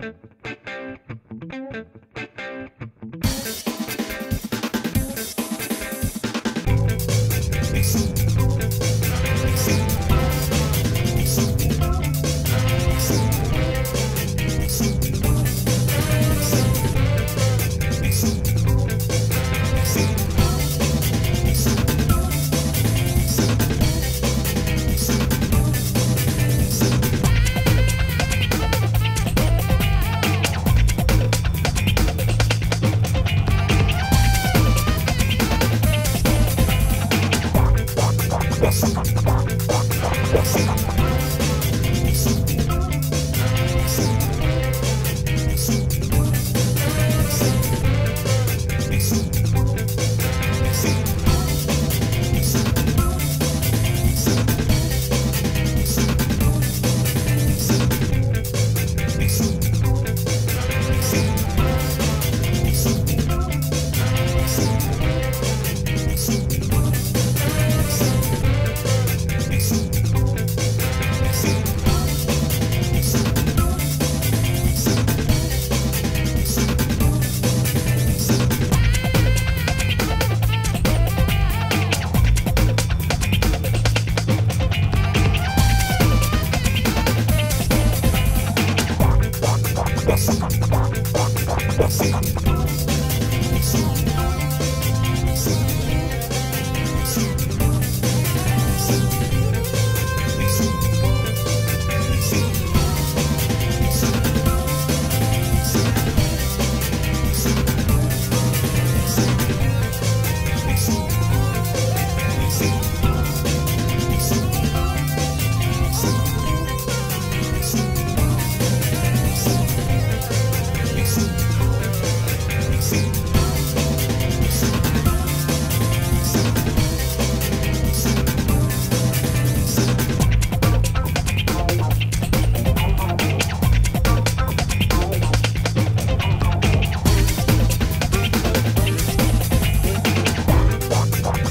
thank you ます。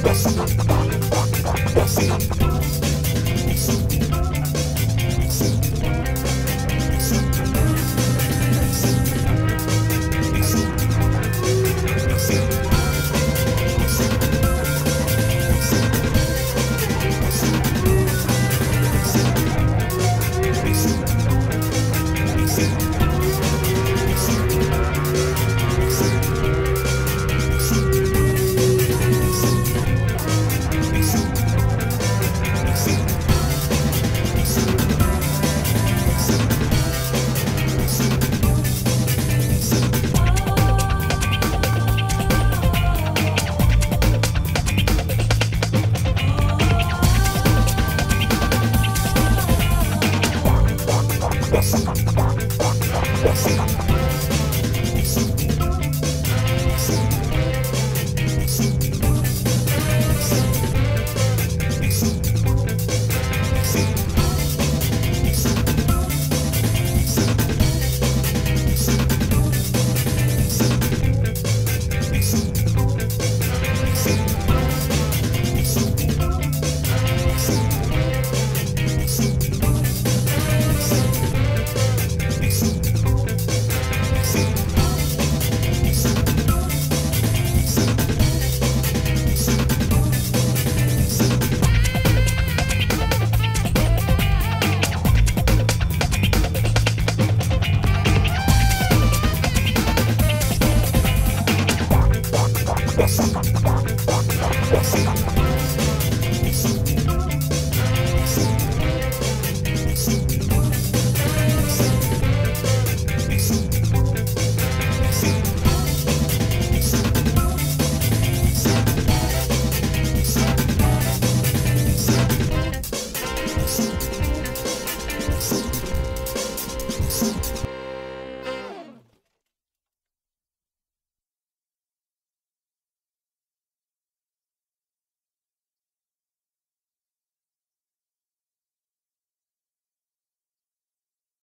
Yes.